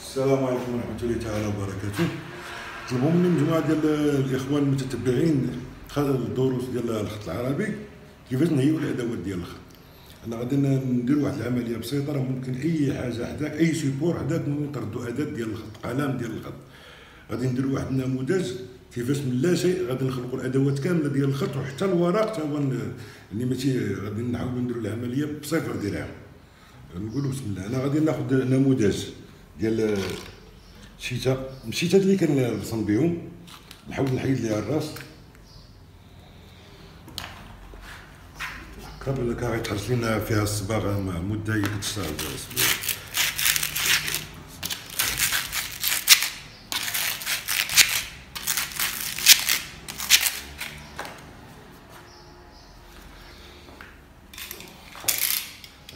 السلام عليكم ورحمة الله تعالى وبركاته. طلبوا مني مجموعة ديال الإخوان المتتبعين الدروس ديال الخط العربي كيفاش نهيو الأدوات ديال الخط؟ أنا غادي ندير واحد العملية بسيطة راه ممكن أي حاجة حداك أي سيبور حداك ممكن تردوا أداة ديال الخط قلم ديال الخط. غادي ندير واحد النموذج كيفاش من لا شيء غادي نخلقوا الأدوات كاملة ديال الخط وحتى الورق حتى هو اللي ماشي غادي نحاولوا نديروا العملية بصفر درهم نقولوا بسم الله أنا غادي ناخذ نموذج ديال شيتا الشيتات اللي كنرسم بهم نحاول نحيد ليها الراس. قبل كا غيتحرس لنا فيها الصباغه مدة هي كتشتغل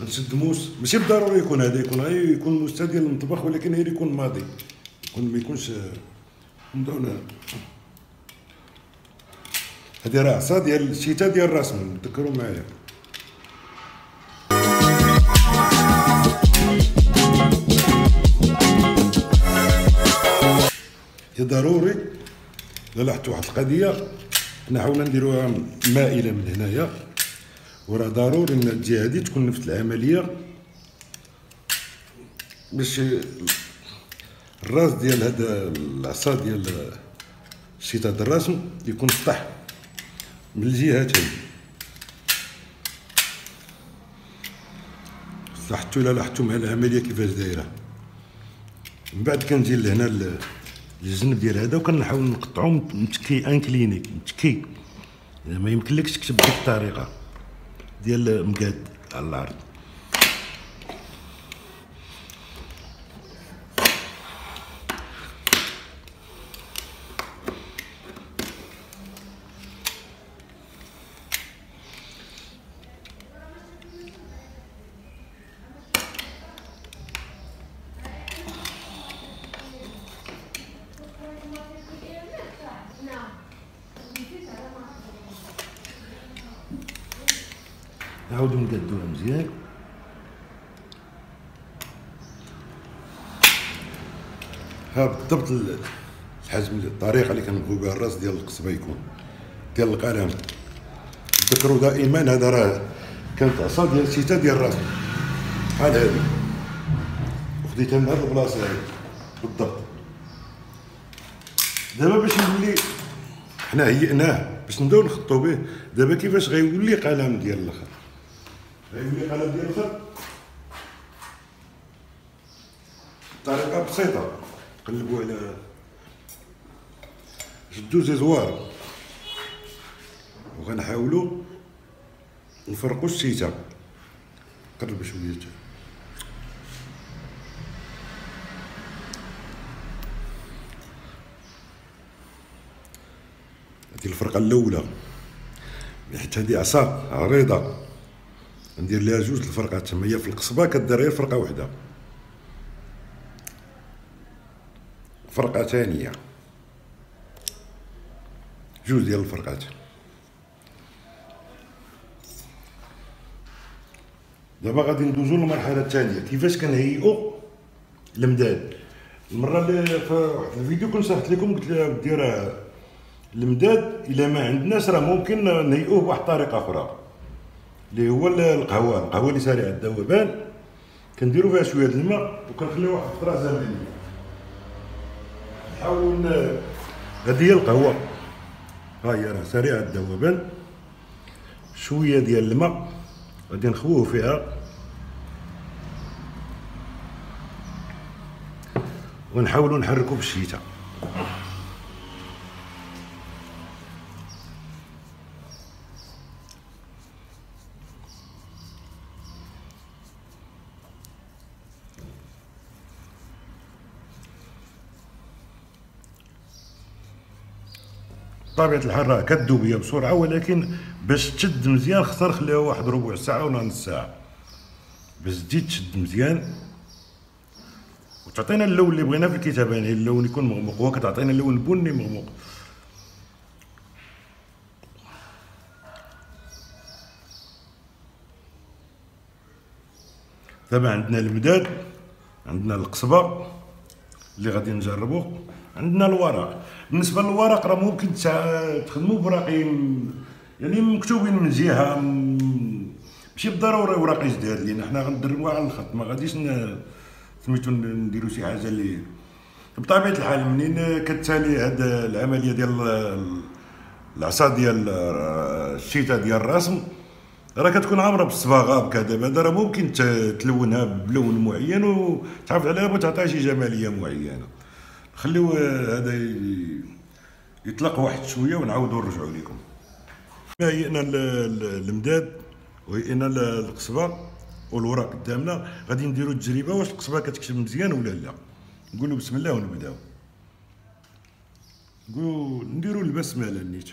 نشد موس ماشي بالضروري يكون هذا يكون غير يكون موس ديال المطبخ ولكن غير يكون ماضي. يكون ما يكونش نبداو هذه راه عصا ديال الشتاء ديال الرسم تذكروا معايا. ضروري. لاحظت واحد القضية. حنا حاولنا نديروها مائلة من هنايا. وراه ضروري إن الجهة هذه تكون نفس العملية باش الراس ديال هذا العصا ديال الشتاء الرسم يكون سطح من الجهات هذه. لاحظتوا إلا لاحظتوا مع العملية كيفاش دايرة. من بعد كنجي لهنا الجنب ديال هذا وكنحاول نقطعو متكي انكليني متكي ما يمكنلكش تكتب بديك الطريقة. ديال مقاد على الأرض نعاودو نقادوها مزيان. ها بالضبط الحجم الطريقة اللي كنبغيو بها الراس ديال القصبة يكون ديال القلم. تذكروا دائما هذا راه كانت عصا ديال الشتاء ديال الراس. بحال هذه. وخديتها من هاد البلاصة هذه. بالضبط. دابا باش نولي حنا هيئناه باش نبداو نخطو به دابا كيفاش غيولي قلم ديال الخط غيولي قلم ديال الخط. طريقة بسيطة. قلبوا على جدو زيزوار. وغنحاولوا نفرقوا الشيتا قرب شوية. هذه الفرقة الأولى. حيت هذه عصا عريضة. ندير لها جوج الفرقات تما هي في القصبة كدير غير فرقة واحدة فرقة ثانية. جوج ديال الفرقات. دابا غادي ندوزو للمرحلة الثانية. كيفاش كنهيئو المداد؟ المرة اللي في واحد الفيديو كنت صحت لكم قلت لها ودي راه المداد إلا ما عندناش راه ممكن نهيئوه بواحد الطريقة أخرى. اللي هو القهوة القهوة اللي سريعه الذوبان كنديروا فيها شوية الماء وكنخليو واحد الفترة زمنيه نحاول هذه هي القهوة. ها هي راه سريعة الذوبان شوية ديال الماء غادي نخووه فيها. ونحاولوا نحركوا بالشيته بطبيعه الحال راه كدوب هي بسرعة ولكن باش تشد مزيان خصنا نخليها واحد ربع ساعة ولا نص ساعة. باش تزيد تشد مزيان. وتعطينا اللون اللي بغينا في الكتابة يعني اللون يكون مغمق هو كتعطينا اللون البني مغمق. دابا عندنا المداد عندنا القصبة اللي غادي نجربوه عندنا الورق. بالنسبة للورق راه ممكن تخدموا براقين يعني مكتوبين من جهة ماشي بالضروري وراق جداد لأن حنا غندربوا على الخط ما غاديش سميتو نديروا شي حاجة اللي بطبيعة الحال منين كتالي هاد العملية ديال العصا ديال الشتاء ديال الرسم. راه كتكون عامرة بالصباغة بكذا بعدا راه ممكن تلونها بلون معين وتعرف عليها وتعطيها شي جمالية معينة. خليو هذا يطلق واحد شوية ونعاودوا نرجعوا لكم هيئنا المداد وهيئنا القصبة والوراق قدامنا غادي نديروا التجربة واش القصبة كتكتب مزيان ولا لا. نقولوا بسم الله ونبداو. نقولوا نديروا البسمله نيت.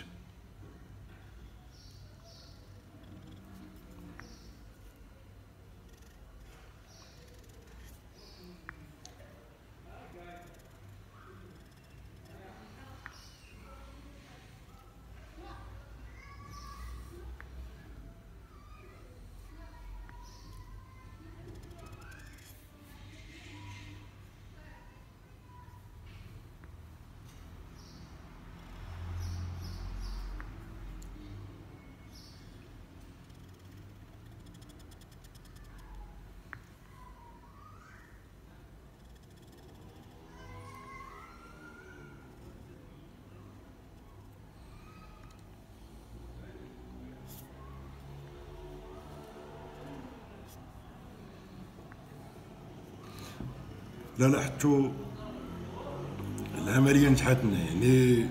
لا لاحظتوا العملية نجحت لنا يعني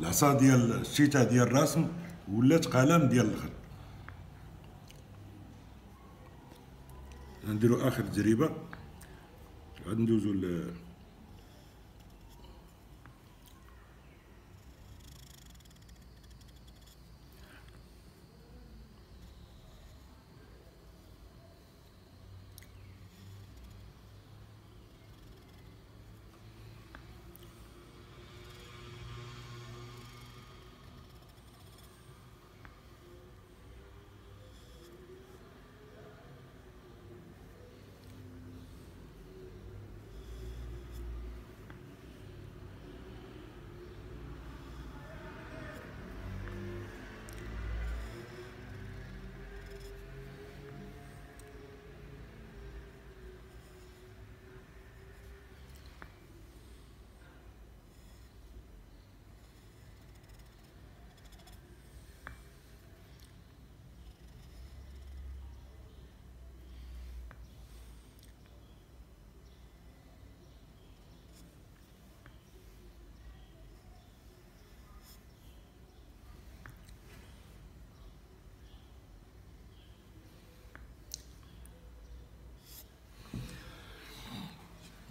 العصا ديال الشتاء ديال الرسم ولات قلم ديال الخط نديرو آخر تجربة. عاد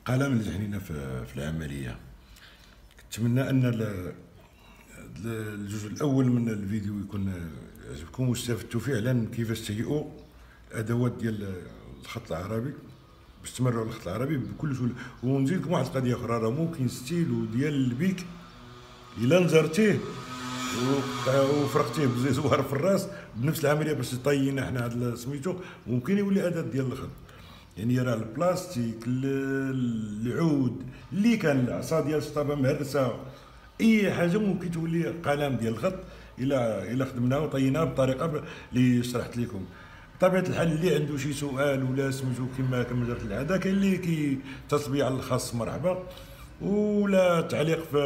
قلم نجح لينا في العملية. كنتمنى أن الجزء الأول من الفيديو يكون عجبكم واستفدتوا فعلا كيفاش تهيئوا الأدوات ديال الخط العربي. باش تمروا على الخط العربي بكل سهولة. ونزيد لكم واحد القضية أخرى راه ممكن ستيلو ديال البيك. إلا نزرتيه وفرقتيه بزيزوار في الراس بنفس العملية باش طينا حنا هذا سميتو. ممكن يولي أداة ديال الخط. يعني راه البلاستيك العود اللي كان العصا ديال الشطابه مهرسة أي حاجة ممكن تولي قلم ديال الخط إلى إلى خدمناه وطيناه بطريقة اللي شرحت لكم. بطبيعة الحال اللي عنده شي سؤال ولا سميتو كما كما جرت العادة كاين اللي كيتصل بي على الخاص مرحبا ولا تعليق في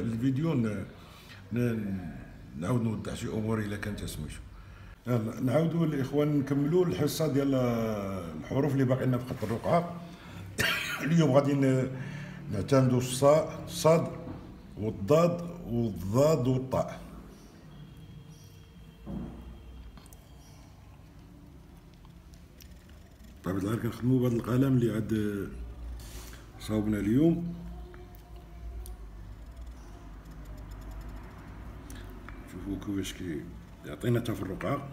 الفيديو نعاود نوضح شي أمور إلا كانت سميتو. نعاودوا الاخوان نكملوا الحصة ديال الحروف اللي باقي لنا في خط الرقعة. اليوم غادي نعتمدوا الصاد والضاد والضاد والطاء. بطبيعة الحال كنخدموا بهذا القلم اللي عاد صاوبنا اليوم. شوفوا كيفاش كي يعطينا تفرقة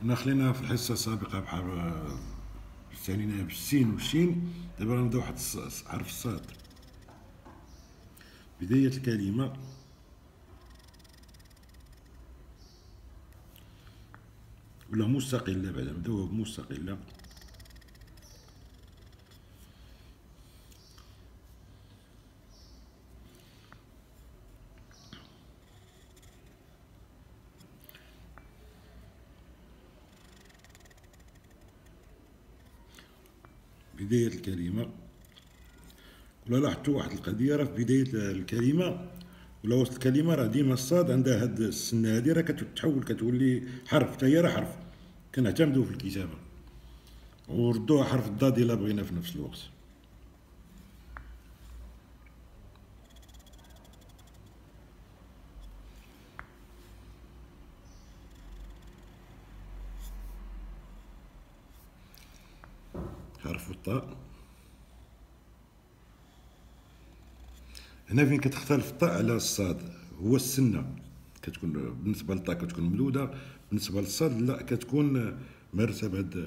كنا خلينا في الحصة السابقة بحال استعنينا بالسين والشين دابا غنبداو واحد حرف الصاد. بداية الكلمة. ولا مستقلة بعد نبداو بمستقلة لاحظتوا واحد القضية راه في بداية الكلمة ولا وسط الكلمة راه ديما الصاد عندها هاد السنة هادي راه كتتحول كتولي حرف حتى هي راه حرف كنعتمدو في الكتابة. وردوها حرف الضاد إلا بغينا في نفس الوقت. حرف الطاء. هنا فين كتختلف الطاء على الصاد. هو السنة. كتكون بالنسبة للطاء كتكون ممدودة بالنسبة للصاد لا كتكون مرتبة.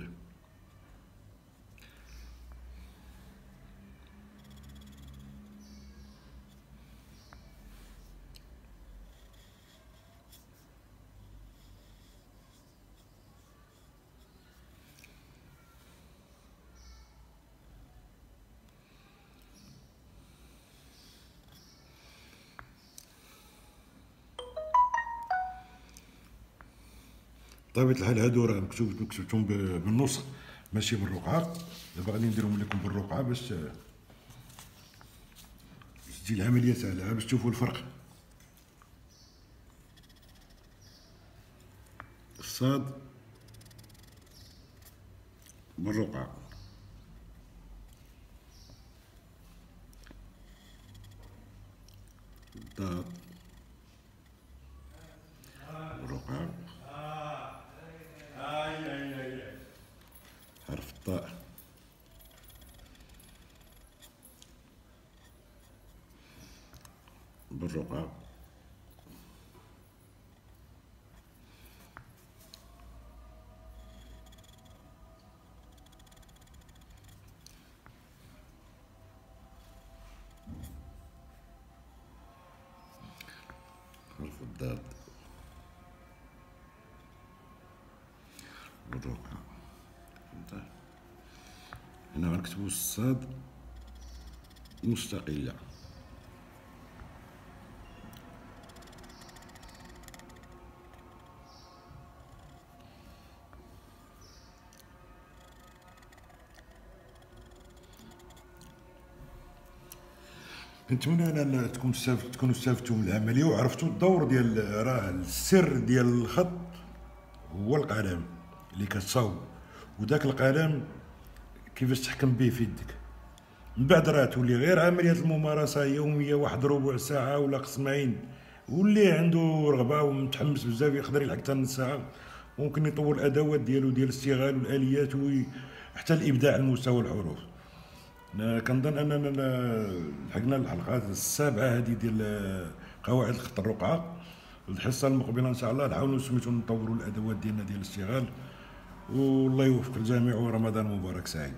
هاد بطبيعة الحال هادو راه مكتوب كتبتهم بالنص. ماشي بالرقعة. دابا غادي نديرهم لكم بالرقعة باش تجي العملية سهلة باش تشوفوا الفرق. الصاد بالرقعة. الضاد بالرقعة حرف الطاء بالرقعة الضاد بالرقعة هنا غنكتبو الصاد مستقلة نتمنى أنا تكون استفدت تكونوا استفدتوا من العملية وعرفتوا الدور ديال راه السر ديال الخط هو القلم اللي كتصاوب. وداك القلم كيفاش تحكم به في يدك؟ من بعد راه تولي غير عملية الممارسة يومية واحد ربع ساعة ولا قسمين. واللي عنده رغبة ومتحمس بزاف يقدر يلحق حتى نص ساعة. ممكن يطور الأدوات ديالو ديال الاستغلال والآليات حتى الابداع على مستوى الحروف. كنظن اننا لحقنا الحلقات السابعة هذه ديال قواعد الخط الرقعة. الحصة المقبلة إن شاء الله نحاولوا سميتو نطوروا الأدوات ديالنا ديال الاشتغال. والله يوفق الجميع ورمضان مبارك سعيد.